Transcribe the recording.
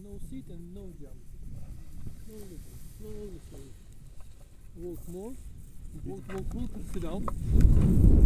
No sit and no jump. Slowly, slowly, slowly. Walk more. Walk, walk, walk. Sit down.